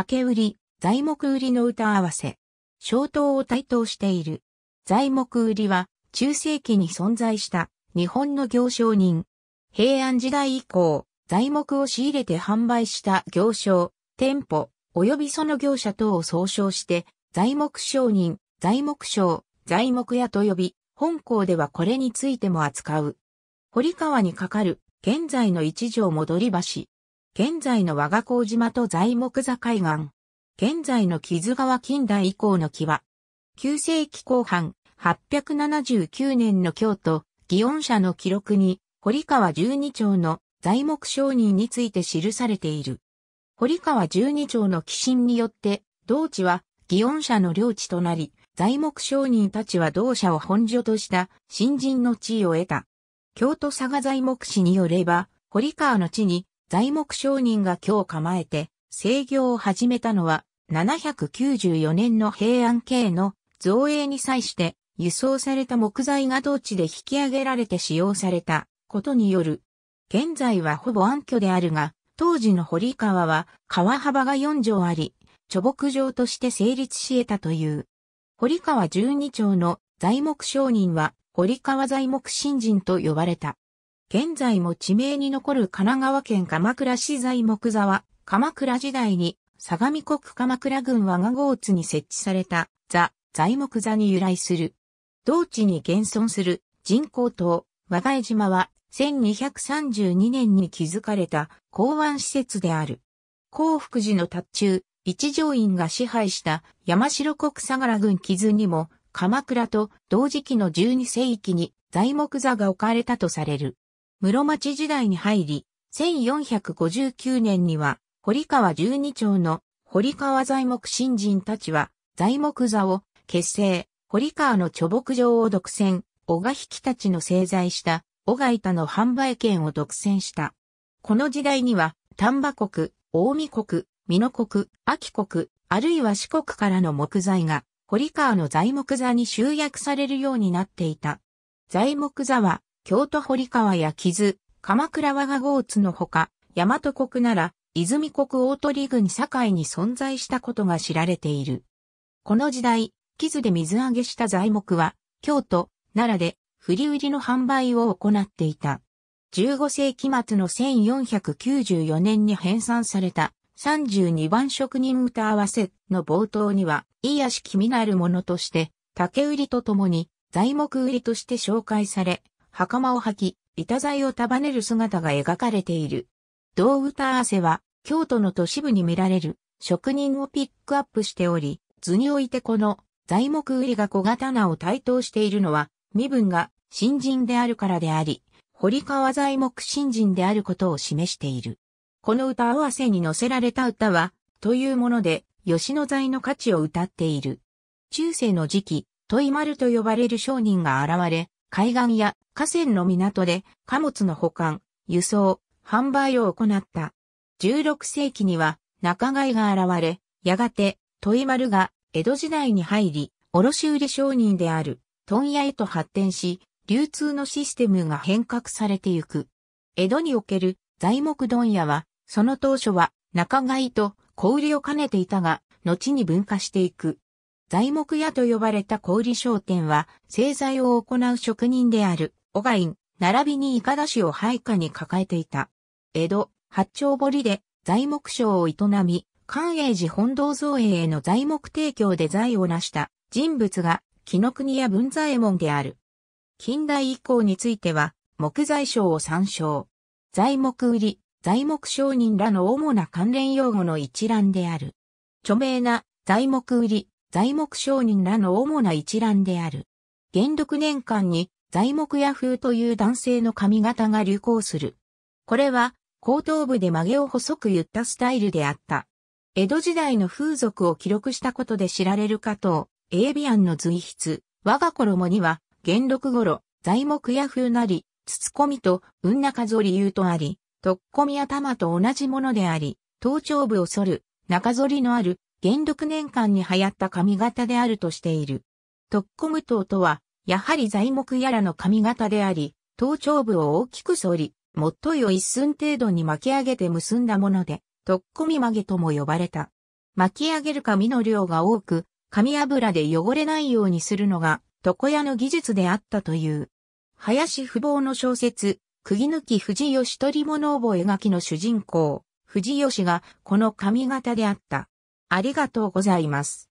竹売り、材木売りの歌合わせ。小刀を台頭している。材木売りは中世紀に存在した日本の行商人。平安時代以降、材木を仕入れて販売した行商、店舗、及びその業者等を総称して、材木商人、材木商、材木屋と呼び、本校ではこれについても扱う。堀川にかかる、現在の一条戻り橋。現在の我が港島と材木座海岸。現在の木津川近代以降の木は、9世紀後半、879年の京都、祇園社の記録に、堀川十二町の材木商人について記されている。堀川十二町の寄進によって、同地は祇園社の領地となり、材木商人たちは同社を本所とした新人の地位を得た。京都佐賀材木市によれば、堀川の地に材木商人が今日構えて、制業を始めたのは、794年の平安系の造営に際して輸送された木材が同地で引き上げられて使用されたことによる。現在はほぼ暗渠であるが、当時の堀川は川幅が4条あり、貯木場として成立し得たという。堀川十二町の材木商人は堀川材木新人と呼ばれた。現在も地名に残る神奈川県鎌倉市材木座は、鎌倉時代に相模国鎌倉郡我が郷津に設置された座、材木座に由来する。同地に現存する人工島、和賀江島は1232年に築かれた港湾施設である。幸福寺の達中、一条院が支配した山城国相良郡木津にも鎌倉と同時期の12世紀に材木座が置かれたとされる。室町時代に入り、1459年には堀川十二町の堀川材木新人たちは材木座を結成、堀川の貯木場を独占、小賀引たちの製材した小賀板の販売権を独占した。この時代には丹波国、大見国、美濃国、秋国、あるいは四国からの木材が堀川の材木座に集約されるようになっていた。材木座は京都堀川や木津、鎌倉我が郷津のほか、大和国なら泉国大鳥郡堺に存在したことが知られている。この時代、木津で水揚げした材木は、京都、奈良で、振り売りの販売を行っていた。15世紀末の1494年に編纂された32番職人歌合わせの冒頭には、いやし気味なるものとして、竹売りとともに材木売りとして紹介され、袴を履き、板材を束ねる姿が描かれている。同歌合わせは、京都の都市部に見られる職人をピックアップしており、図においてこの材木売りが小刀を台頭しているのは、身分が新人であるからであり、堀川材木新人であることを示している。この歌合わせに載せられた歌は、というもので、吉野材の価値を歌っている。中世の時期、問丸と呼ばれる商人が現れ、海岸や河川の港で貨物の保管、輸送、販売を行った。16世紀には仲買が現れ、やがて、問丸が江戸時代に入り、卸売商人である問屋へと発展し、流通のシステムが変革されてゆく。江戸における材木問屋は、その当初は仲買と小売りを兼ねていたが、後に分化していく。材木屋と呼ばれた小売商店は、製材を行う職人である、小賀院、並びにいかだしを配下に抱えていた。江戸、八丁堀で材木商を営み、関永寺本堂造営への材木提供で財を成した人物が、木の国や文左衛門である。近代以降については、木材商を参照。材木売り、材木商人らの主な関連用語の一覧である。著名な材木売り、材木商人らの主な一覧である。元禄年間に材木屋風という男性の髪型が流行する。これは後頭部で曲げを細く言ったスタイルであった。江戸時代の風俗を記録したことで知られる加藤、エイビアンの随筆、我が衣には、元禄頃、材木屋風なり、筒込みと、運中ぞり言うとあり、特込み頭と同じものであり、頭頂部を反る、中反りのある、元禄年間に流行った髪型であるとしている。特コム刀とは、やはり材木やらの髪型であり、頭頂部を大きく反り、もっといを一寸程度に巻き上げて結んだもので、とっこみ曲げとも呼ばれた。巻き上げる髪の量が多く、髪油で汚れないようにするのが、床屋の技術であったという。林不防の小説、釘抜き藤吉取物覚描きの主人公、藤吉がこの髪型であった。ありがとうございます。